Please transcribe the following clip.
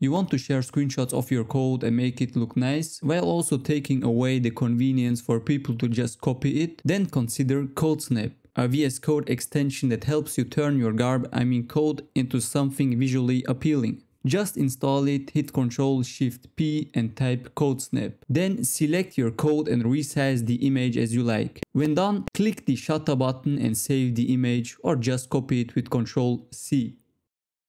You want to share screenshots of your code and make it look nice while also taking away the convenience for people to just copy it, then consider CodeSnap a VS Code extension that helps you turn your garb, I mean code, into something visually appealing. Just install it, hit Ctrl Shift P and type CodeSnap. Then select your code and resize the image as you like. When done, click the shutter button and save the image or just copy it with Ctrl C.